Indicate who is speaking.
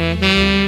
Speaker 1: Mm-hmm.